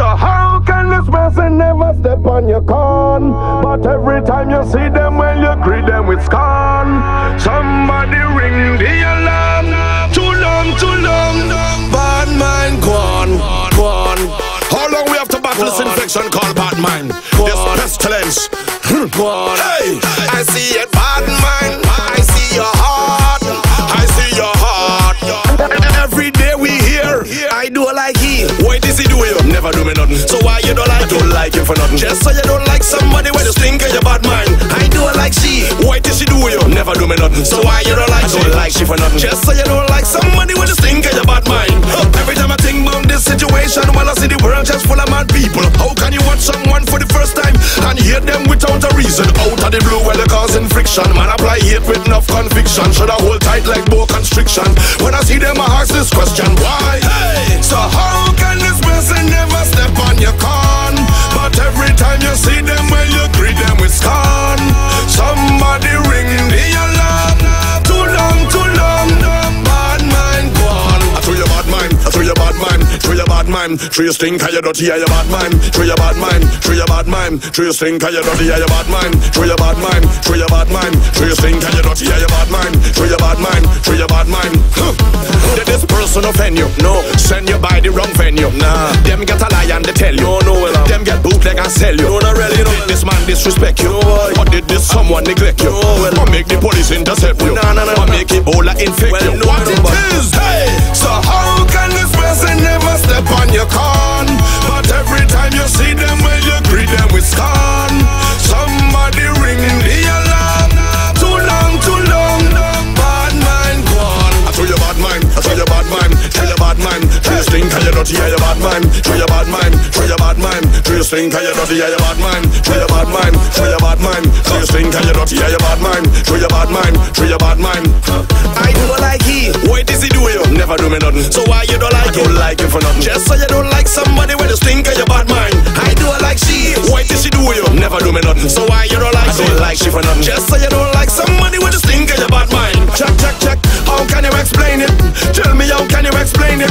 So how can this person never step on your corn? But every time you see them, well, you greet them with scorn. Somebody ring the alarm. Too long, too long. Bad like? Him for nothing. Just so you don't like somebody when you stink of your bad mind. I do it like she. Why does she do you? Never do me nothing. So why you don't like? I don't like she for nothing. Just so you don't like somebody when you stink of your bad mind. Every time I think about this situation, while I see the world just full of mad people. How can you watch someone for the first time and hear them without a reason? Out of the blue, while they're causing friction. Man, apply hate with enough conviction. Should I hold tight like boa constriction? When I see them, I ask this question: Why? Throw your bad mind. Throw your stink, how you dirty, how your bad mind. Throw your bad mind. Throw your bad mind. Throw your stink, how you dirty, how your bad mind. Throw your bad mind. Throw your bad mind. Throw your stink, how you dirty, how your bad mind. Throw your bad mind. Throw your bad mind. Huh. Did this person offend you? No. Send you by the wrong venue. Nah. Them get a lie and they tell you. No, no, well, them get bootleg and sell you. No, not really. No. Did this man disrespect you? No. Or did this someone neglect you? Well, or make the police intercept you? Nah, nah, nah. Or make Ebola infect well, you? No, what it is? Hey. You dirty, how your bad mind. Throw your bad mind. Throw your bad mind. Throw your stink, how you dirty, how your bad mind. Throw your bad mind. Throw your bad mind. Throw your stink, how you dirty, how your bad mind. Throw your bad mind. Throw your bad mind. I don't like he. Why does he do you? Never do me nothing. So why you don't like I don't like him for nothing. Just so you don't like somebody when you stink of your bad mind. I do like she. Why does she do you? Never do me nothing. So why you don't like I don't like she for nothing. Just so you don't like somebody when you stink of your bad mind. Check, check, check. How can you explain it? Tell me how can you explain it?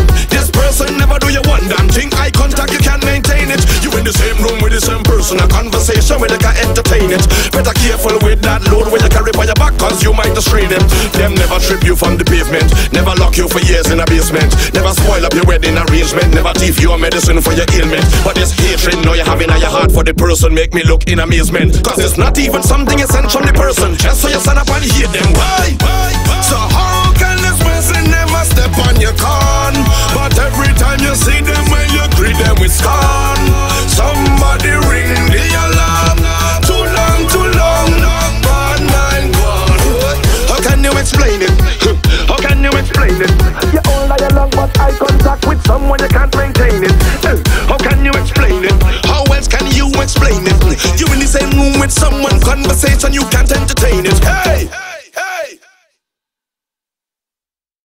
Entertain it. Better careful with that load when you carry by your back, cause you might destroy them. Them never trip you from the pavement. Never lock you for years in a basement. Never spoil up your wedding arrangement. Never thief your medicine for your ailment. But this hatred now you have in your heart for the person make me look in amazement. Cause it's not even something you sent from the person. Just so you stand up and hate them. Why? So with someone you can't maintain it. How can you explain it? How else can you explain it? You in the same room with someone, conversation you can't entertain it.